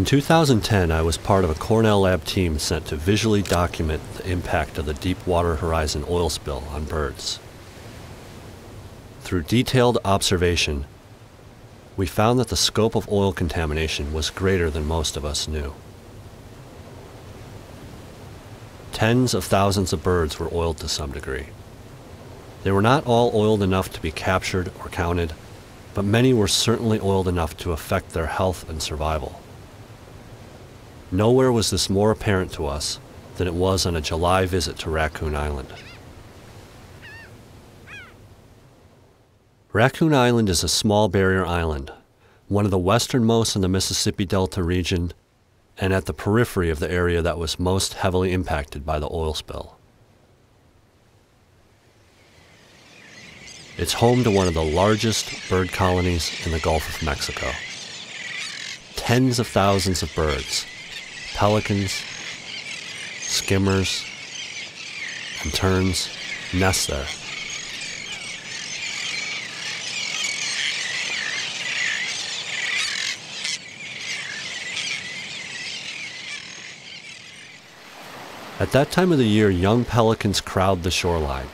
In 2010, I was part of a Cornell lab team sent to visually document the impact of the Deepwater Horizon oil spill on birds. Through detailed observation, we found that the scope of oil contamination was greater than most of us knew. Tens of thousands of birds were oiled to some degree. They were not all oiled enough to be captured or counted, but many were certainly oiled enough to affect their health and survival. Nowhere was this more apparent to us than it was on a July visit to Raccoon Island. Raccoon Island is a small barrier island, one of the westernmost in the Mississippi Delta region, and at the periphery of the area that was most heavily impacted by the oil spill. It's home to one of the largest bird colonies in the Gulf of Mexico. Tens of thousands of birds, pelicans, skimmers, and terns nest there. At that time of the year, young pelicans crowd the shoreline.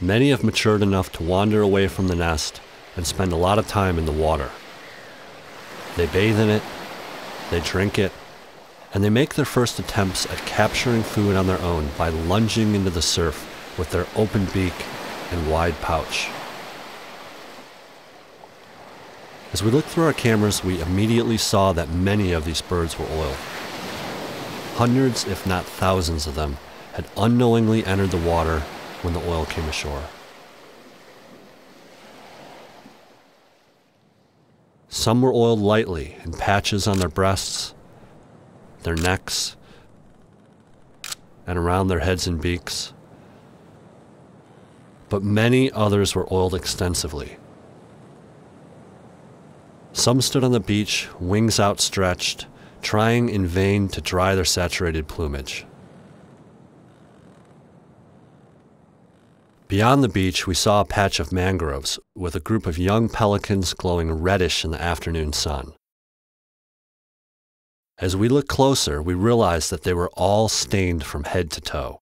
Many have matured enough to wander away from the nest and spend a lot of time in the water. They bathe in it, they drink it, and they make their first attempts at capturing food on their own by lunging into the surf with their open beak and wide pouch. As we looked through our cameras, we immediately saw that many of these birds were oiled. Hundreds, if not thousands of them, had unknowingly entered the water when the oil came ashore. Some were oiled lightly in patches on their breasts, their necks, and around their heads and beaks. But many others were oiled extensively. Some stood on the beach, wings outstretched, trying in vain to dry their saturated plumage. Beyond the beach, we saw a patch of mangroves with a group of young pelicans glowing reddish in the afternoon sun. As we looked closer, we realized that they were all stained from head to toe.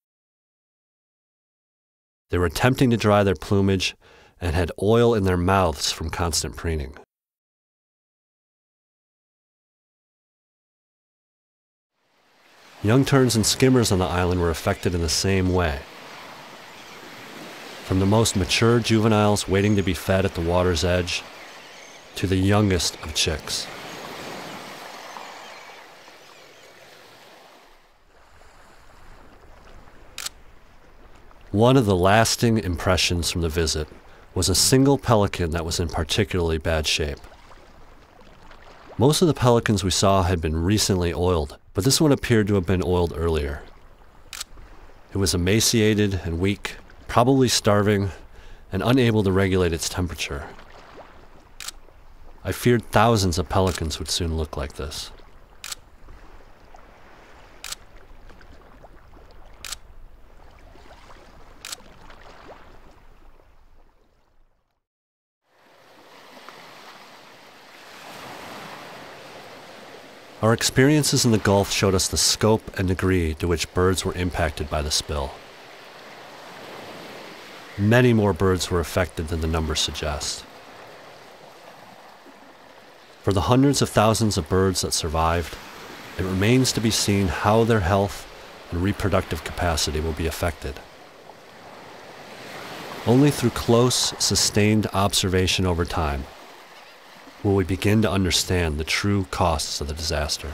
They were attempting to dry their plumage and had oil in their mouths from constant preening. Young terns and skimmers on the island were affected in the same way. From the most mature juveniles waiting to be fed at the water's edge to the youngest of chicks. One of the lasting impressions from the visit was a single pelican that was in particularly bad shape. Most of the pelicans we saw had been recently oiled, but this one appeared to have been oiled earlier. It was emaciated and weak, probably starving, and unable to regulate its temperature. I feared thousands of pelicans would soon look like this. Our experiences in the Gulf showed us the scope and degree to which birds were impacted by the spill. Many more birds were affected than the numbers suggest. For the hundreds of thousands of birds that survived, it remains to be seen how their health and reproductive capacity will be affected. Only through close, sustained observation over time will we begin to understand the true costs of the disaster.